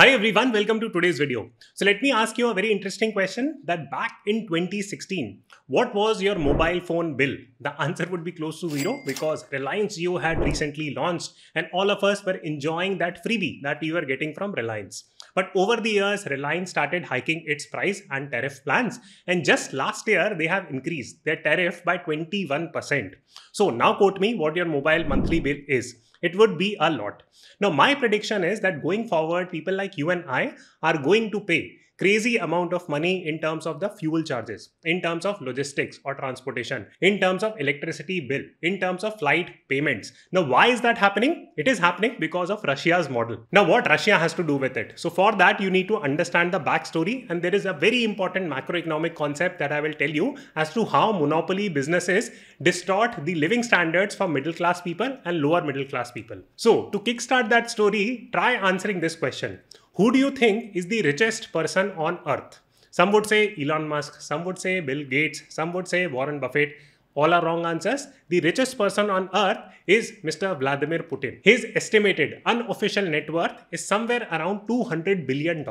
Hi everyone, welcome to today's video. So let me ask you a very interesting question that back in 2016, what was your mobile phone bill? The answer would be close to zero because Reliance Jio had recently launched and all of us were enjoying that freebie that we were getting from Reliance. But over the years, Reliance started hiking its price and tariff plans. And just last year, they have increased their tariff by 21%. So now quote me what your mobile monthly bill is it would be a lot. Now, my prediction is that going forward, people like you and I are going to pay crazy amount of money in terms of the fuel charges, in terms of logistics or transportation, in terms of electricity bill, in terms of flight payments. Now, why is that happening? It is happening because of Russia's model. Now, what Russia has to do with it? So, for that, you need to understand the backstory, and there is a very important macroeconomic concept that I will tell you as to how monopoly businesses distort the living standards for middle class people and lower middle class people. So, to kickstart that story, try answering this question who do you think is the richest person on earth? Some would say Elon Musk, some would say Bill Gates, some would say Warren Buffett. All are wrong answers. The richest person on earth is Mr. Vladimir Putin. His estimated unofficial net worth is somewhere around $200 billion.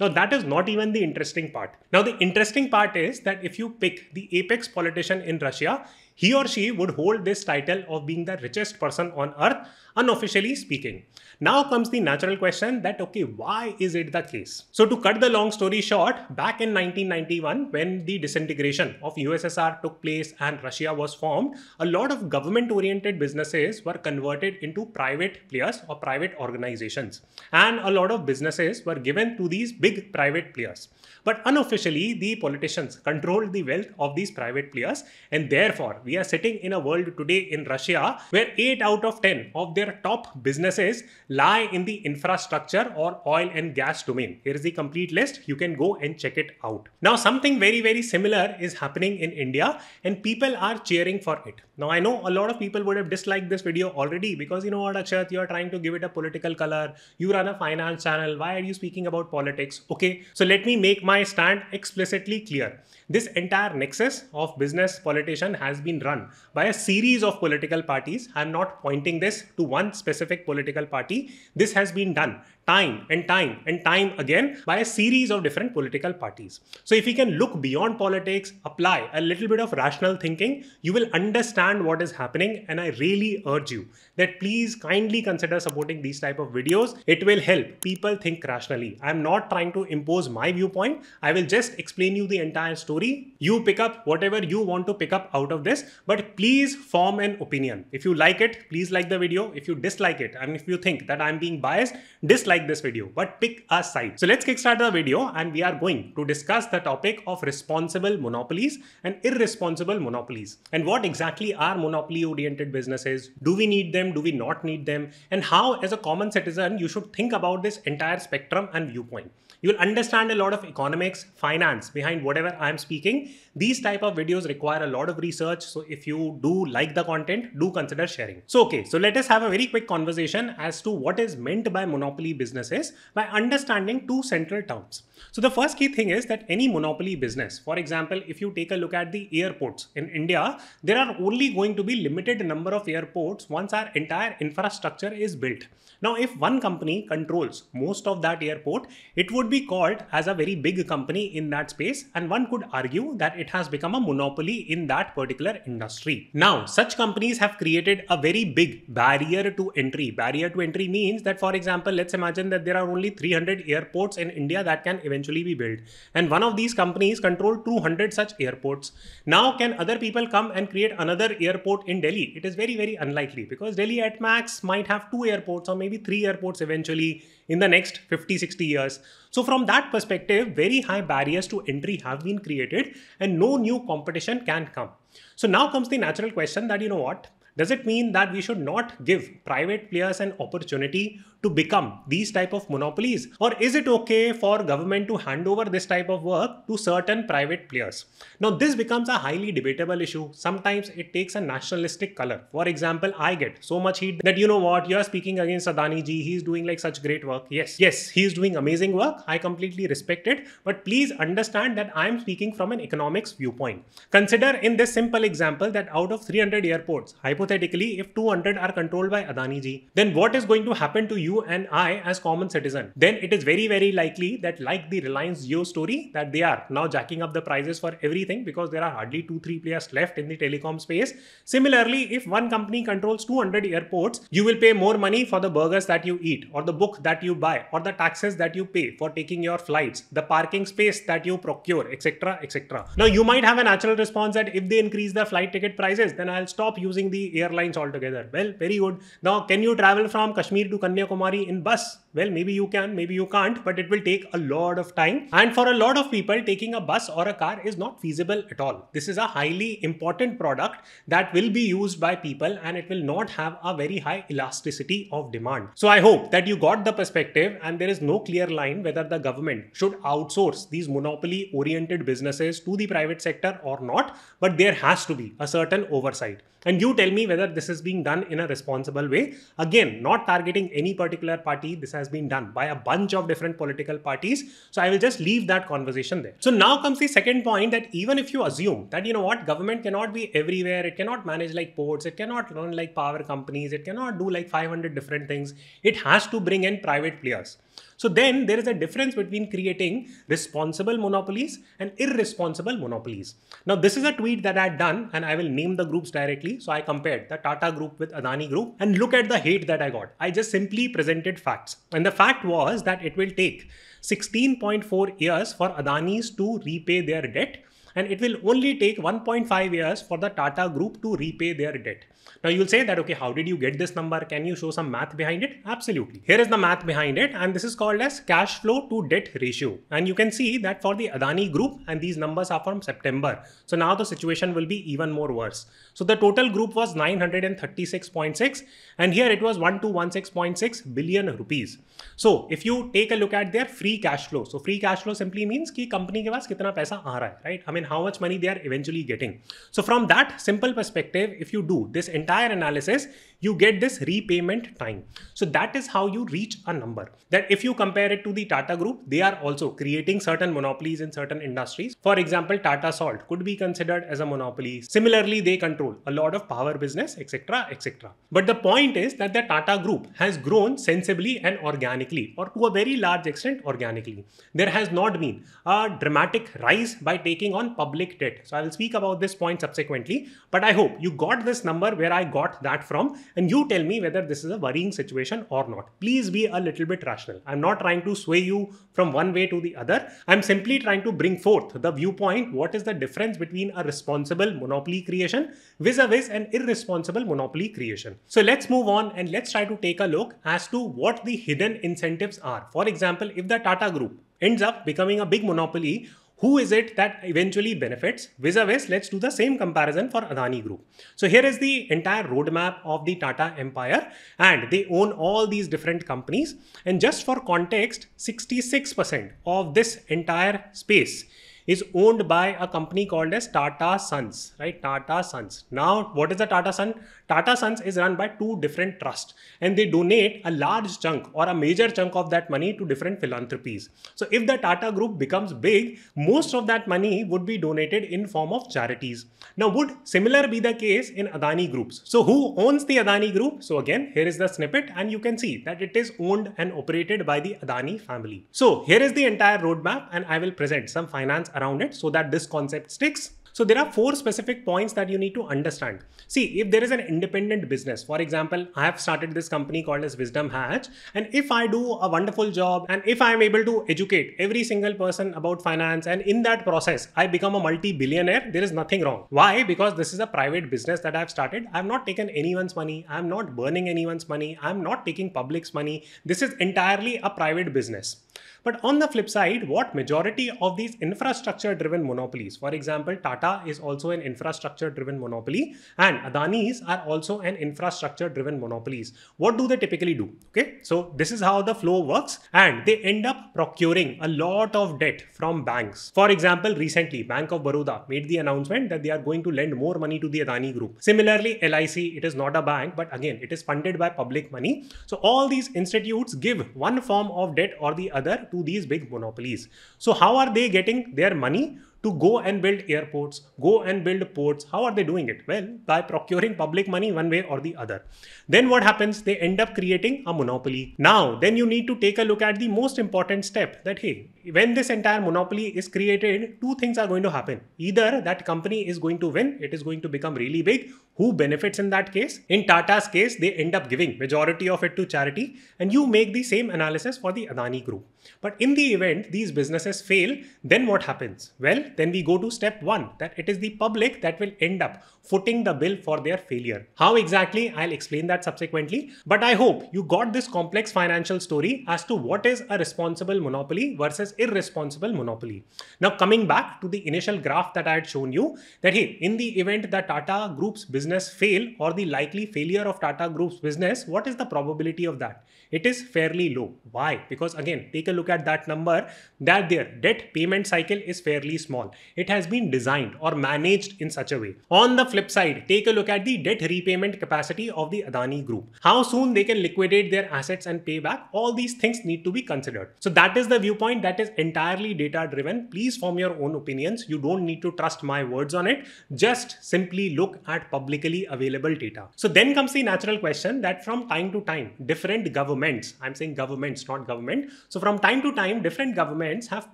Now, that is not even the interesting part. Now, the interesting part is that if you pick the apex politician in Russia, he or she would hold this title of being the richest person on earth, unofficially speaking. Now comes the natural question that, okay, why is it the case? So to cut the long story short, back in 1991, when the disintegration of USSR took place and Russia was formed, a lot of government oriented businesses were converted into private players or private organizations. And a lot of businesses were given to these big private players. But unofficially, the politicians controlled the wealth of these private players. And therefore, we are sitting in a world today in Russia where 8 out of 10 of their top businesses lie in the infrastructure or oil and gas domain. Here is the complete list. You can go and check it out. Now, something very, very similar is happening in India and people are cheering for it. Now, I know a lot of people would have disliked this video already because you know what, Akshat, you are trying to give it a political color. You run a finance channel. Why are you speaking about politics? Okay, so let me make my stand explicitly clear. This entire nexus of business politician has been run by a series of political parties. I'm not pointing this to one specific political party. This has been done time and time and time again by a series of different political parties. So if we can look beyond politics, apply a little bit of rational thinking, you will understand what is happening. And I really urge you that please kindly consider supporting these type of videos. It will help people think rationally. I'm not trying to impose my viewpoint. I will just explain you the entire story. You pick up whatever you want to pick up out of this, but please form an opinion. If you like it, please like the video. If you dislike it, and if you think that I'm being biased, dislike like this video, but pick a side. So let's kickstart the video and we are going to discuss the topic of responsible monopolies and irresponsible monopolies. And what exactly are monopoly oriented businesses? Do we need them? Do we not need them? And how as a common citizen, you should think about this entire spectrum and viewpoint. You'll understand a lot of economics, finance behind whatever I'm speaking. These type of videos require a lot of research. So if you do like the content, do consider sharing. So okay, so let us have a very quick conversation as to what is meant by monopoly businesses by understanding two central terms. So the first key thing is that any monopoly business, for example, if you take a look at the airports in India, there are only going to be limited number of airports once our entire infrastructure is built. Now, if one company controls most of that airport, it would be called as a very big company in that space. And one could argue that it has become a monopoly in that particular industry. Now, such companies have created a very big barrier to entry. Barrier to entry means that, for example, let's imagine that there are only 300 airports in India that can eventually be built. And one of these companies control 200 such airports. Now, can other people come and create another airport in Delhi? It is very, very unlikely because Delhi at max might have two airports or maybe maybe three airports eventually in the next 50, 60 years. So from that perspective, very high barriers to entry have been created and no new competition can come. So now comes the natural question that, you know what, does it mean that we should not give private players an opportunity to become these type of monopolies? Or is it okay for government to hand over this type of work to certain private players? Now, this becomes a highly debatable issue. Sometimes it takes a nationalistic color. For example, I get so much heat that, you know what, you're speaking against Adani ji, he's doing like such great work. Yes, yes, he's doing amazing work. I completely respect it. But please understand that I'm speaking from an economics viewpoint. Consider in this simple example that out of 300 airports, hypothetically, if 200 are controlled by Adani ji, then what is going to happen to you? You and I as common citizen, then it is very, very likely that like the Reliance Jio story, that they are now jacking up the prices for everything because there are hardly two, three players left in the telecom space. Similarly, if one company controls 200 airports, you will pay more money for the burgers that you eat or the book that you buy or the taxes that you pay for taking your flights, the parking space that you procure, etc. etc. Now, you might have a natural response that if they increase the flight ticket prices, then I'll stop using the airlines altogether. Well, very good. Now, can you travel from Kashmir to Kanyakumari in bus? Well, maybe you can, maybe you can't, but it will take a lot of time. And for a lot of people, taking a bus or a car is not feasible at all. This is a highly important product that will be used by people and it will not have a very high elasticity of demand. So I hope that you got the perspective and there is no clear line whether the government should outsource these monopoly oriented businesses to the private sector or not, but there has to be a certain oversight. And you tell me whether this is being done in a responsible way. Again, not targeting any particular party. This has been done by a bunch of different political parties. So I will just leave that conversation there. So now comes the second point that even if you assume that, you know what, government cannot be everywhere, it cannot manage like ports, it cannot run like power companies, it cannot do like 500 different things, it has to bring in private players. So then there is a difference between creating responsible monopolies and irresponsible monopolies. Now this is a tweet that I had done and I will name the groups directly. So I compared the Tata group with Adani group and look at the hate that I got. I just simply presented facts. And the fact was that it will take 16.4 years for Adani's to repay their debt and it will only take 1.5 years for the Tata group to repay their debt. Now you'll say that, okay, how did you get this number? Can you show some math behind it? Absolutely. Here is the math behind it. And this is called as cash flow to debt ratio. And you can see that for the Adani group, and these numbers are from September. So now the situation will be even more worse. So the total group was 936.6 and here it was 1216.6 billion rupees. So if you take a look at their free cash flow, so free cash flow simply means कि company के पास कितना पैसा आ रहा है, right? I mean how much money they are eventually getting. So from that simple perspective, if you do this entire analysis, you get this repayment time. So that is how you reach a number. That if you compare it to the Tata group, they are also creating certain monopolies in certain industries. For example, Tata Salt could be considered as a monopoly. Similarly, they control a lot of power business, etc. etc. But the point is that the Tata group has grown sensibly and organically, or to a very large extent organically. There has not been a dramatic rise by taking on public debt. So I will speak about this point subsequently, but I hope you got this number where I got that from and you tell me whether this is a worrying situation or not. Please be a little bit rational. I'm not trying to sway you from one way to the other. I'm simply trying to bring forth the viewpoint what is the difference between a responsible monopoly creation vis-a-vis an irresponsible monopoly creation. So let's move on and let's try to take a look as to what the hidden incentives are. For example, if the Tata Group ends up becoming a big monopoly who is it that eventually benefits? Vis-a-vis, let's do the same comparison for Adani Group. So here is the entire roadmap of the Tata Empire and they own all these different companies. And just for context, 66% of this entire space is owned by a company called as Tata Sons, right? Tata Sons. Now, what is the Tata Sun? Tata Sons is run by two different trusts and they donate a large chunk or a major chunk of that money to different philanthropies. So if the Tata group becomes big, most of that money would be donated in form of charities. Now would similar be the case in Adani groups? So who owns the Adani group? So again, here is the snippet and you can see that it is owned and operated by the Adani family. So here is the entire roadmap and I will present some finance around it so that this concept sticks. So there are four specific points that you need to understand. See, if there is an independent business, for example, I have started this company called as Wisdom Hatch. And if I do a wonderful job and if I am able to educate every single person about finance and in that process, I become a multi-billionaire, there is nothing wrong. Why? Because this is a private business that I've started. I've not taken anyone's money. I'm not burning anyone's money. I'm not taking public's money. This is entirely a private business. But on the flip side, what majority of these infrastructure driven monopolies, for example, Tata is also an infrastructure driven monopoly and Adani's are also an infrastructure driven monopolies. What do they typically do? Okay, so this is how the flow works and they end up procuring a lot of debt from banks. For example, recently Bank of Baroda made the announcement that they are going to lend more money to the Adani group. Similarly, LIC, it is not a bank, but again, it is funded by public money. So all these institutes give one form of debt or the other to these big monopolies. So how are they getting their money? To go and build airports, go and build ports. How are they doing it? Well, by procuring public money one way or the other. Then what happens? They end up creating a monopoly. Now, then you need to take a look at the most important step that hey, when this entire monopoly is created, two things are going to happen. Either that company is going to win, it is going to become really big. Who benefits in that case? In Tata's case, they end up giving majority of it to charity, and you make the same analysis for the Adani group. But in the event these businesses fail, then what happens? Well, then we go to step one that it is the public that will end up footing the bill for their failure. How exactly? I'll explain that subsequently. But I hope you got this complex financial story as to what is a responsible monopoly versus irresponsible monopoly. Now, coming back to the initial graph that I had shown you, that hey, in the event that Tata Group's business fail or the likely failure of Tata Group's business, what is the probability of that? It is fairly low. Why? Because again, take a look at that number that their debt payment cycle is fairly small. It has been designed or managed in such a way. On the flip side, take a look at the debt repayment capacity of the Adani group. How soon they can liquidate their assets and pay back. All these things need to be considered. So that is the viewpoint that is entirely data driven. Please form your own opinions. You don't need to trust my words on it. Just simply look at publicly available data. So then comes the natural question that from time to time, different governments, I'm saying governments, not government. So from time to time, different governments have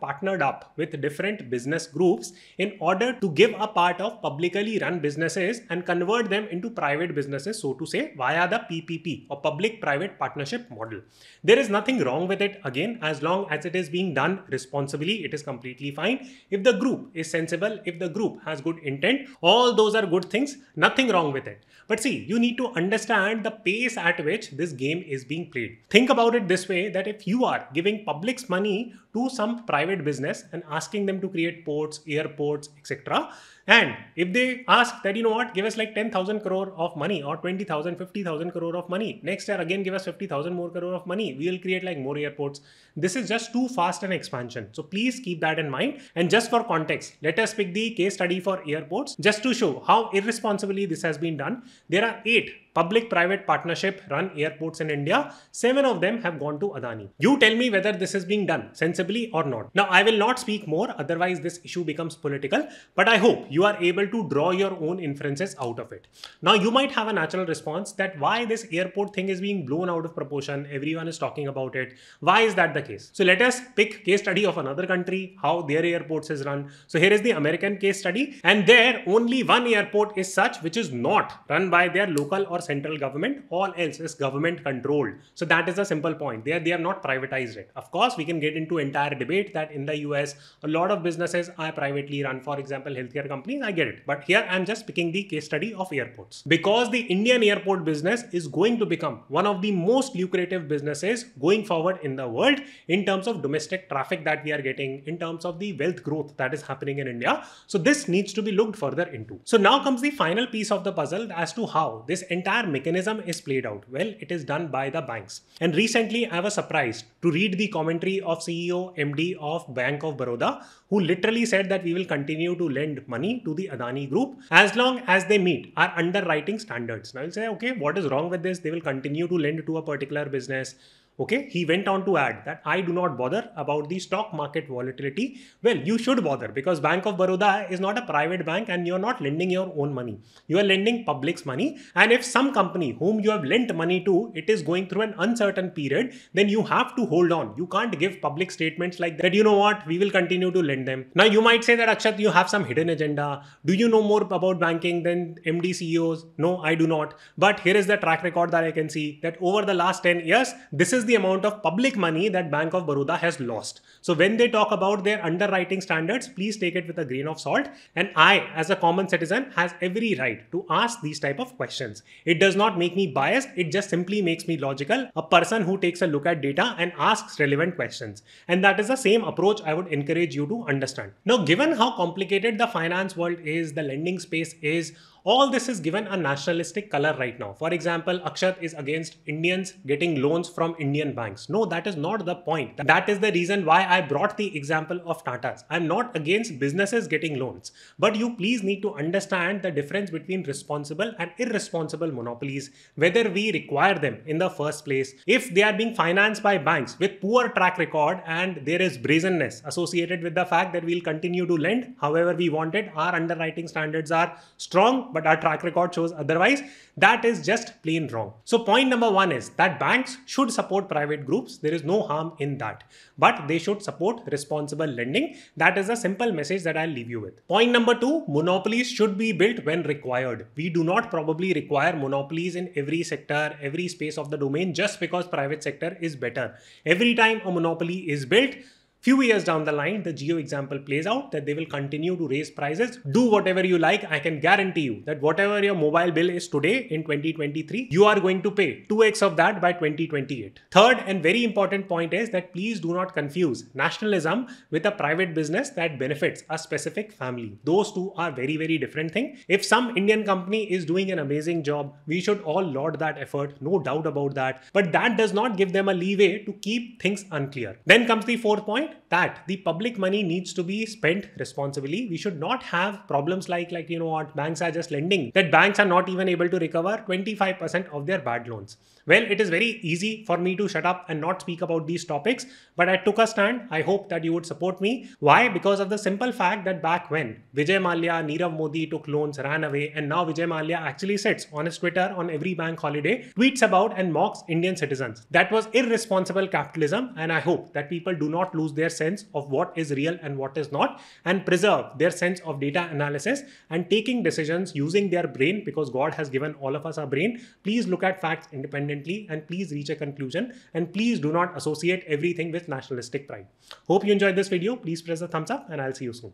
partnered up with different business groups in order to give a part of publicly run businesses and convert them into private businesses, so to say, via the PPP or public private partnership model. There is nothing wrong with it again, as long as it is being done responsibly, it is completely fine. If the group is sensible, if the group has good intent, all those are good things, nothing wrong with it. But see, you need to understand the pace at which this game is being played. Think about it this way that if you are giving public's money to some private business and asking them to create ports, airports, etc., and if they ask that, you know what, give us like 10,000 crore of money or 20,000, 50,000 crore of money. Next year, again, give us 50,000 more crore of money. We will create like more airports. This is just too fast an expansion. So please keep that in mind. And just for context, let us pick the case study for airports just to show how irresponsibly this has been done. There are eight public private partnership run airports in India. Seven of them have gone to Adani. You tell me whether this is being done sensibly or not. Now, I will not speak more, otherwise, this issue becomes political. But I hope you are able to draw your own inferences out of it. Now, you might have a natural response that why this airport thing is being blown out of proportion. Everyone is talking about it. Why is that the case? So, let us pick case study of another country, how their airports is run. So, here is the American case study, and there only one airport is such which is not run by their local or central government. All else is government controlled. So that is a simple point. They are, they are not privatized it. Of course, we can get into entire debate that in the US, a lot of businesses are privately run. For example, healthcare companies, I get it. But here I'm just picking the case study of airports. Because the Indian airport business is going to become one of the most lucrative businesses going forward in the world in terms of domestic traffic that we are getting, in terms of the wealth growth that is happening in India. So this needs to be looked further into. So now comes the final piece of the puzzle as to how this entire mechanism is played out. Well, it is done by the banks. And recently I was surprised to read the commentary of CEO MD of Bank of Baroda who literally said that we will continue to lend money to the Adani group as long as they meet our underwriting standards. Now you'll say, okay, what is wrong with this? They will continue to lend to a particular business Okay, he went on to add that I do not bother about the stock market volatility. Well, you should bother because Bank of Baroda is not a private bank and you're not lending your own money. You are lending public's money. And if some company whom you have lent money to, it is going through an uncertain period, then you have to hold on. You can't give public statements like that, you know what, we will continue to lend them. Now, you might say that Akshat, you have some hidden agenda. Do you know more about banking than MD CEOs? No, I do not. But here is the track record that I can see that over the last 10 years, this is the amount of public money that Bank of Baroda has lost. So when they talk about their underwriting standards, please take it with a grain of salt. And I, as a common citizen, has every right to ask these type of questions. It does not make me biased. It just simply makes me logical. A person who takes a look at data and asks relevant questions. And that is the same approach I would encourage you to understand. Now, given how complicated the finance world is, the lending space is, All this is given a nationalistic color right now. For example, Akshat is against Indians getting loans from Indian banks. No, that is not the point. That is the reason why I brought the example of Tata's. I'm not against businesses getting loans, but you please need to understand the difference between responsible and irresponsible monopolies, whether we require them in the first place. If they are being financed by banks with poor track record and there is brazenness associated with the fact that we'll continue to lend however we want it, our underwriting standards are strong, but our track record shows otherwise, that is just plain wrong. So point number one is that banks should support private groups. There is no harm in that, but they should support responsible lending. That is a simple message that I'll leave you with. Point number two, monopolies should be built when required. We do not probably require monopolies in every sector, every space of the domain just because private sector is better. Every time a monopoly is built, Few years down the line, the Jio example plays out that they will continue to raise prices. Do whatever you like. I can guarantee you that whatever your mobile bill is today in 2023, you are going to pay 2x of that by 2028. Third and very important point is that please do not confuse nationalism with a private business that benefits a specific family. Those two are very, very different thing. If some Indian company is doing an amazing job, we should all laud that effort, no doubt about that. But that does not give them a leeway to keep things unclear. Then comes the fourth point that the public money needs to be spent responsibly. We should not have problems like, like you know what, banks are just lending, that banks are not even able to recover 25% of their bad loans. Well, it is very easy for me to shut up and not speak about these topics, but I took a stand. I hope that you would support me. Why? Because of the simple fact that back when Vijay Mallya, Nirav Modi took loans, ran away, and now Vijay Mallya actually sits on his Twitter on every bank holiday, tweets about and mocks Indian citizens. That was irresponsible capitalism, and I hope that people do not lose their sense of what is real and what is not, and preserve their sense of data analysis and taking decisions using their brain because God has given all of us a brain. Please look at facts independently and please reach a conclusion and please do not associate everything with nationalistic pride. Hope you enjoyed this video. Please press the thumbs up and I'll see you soon.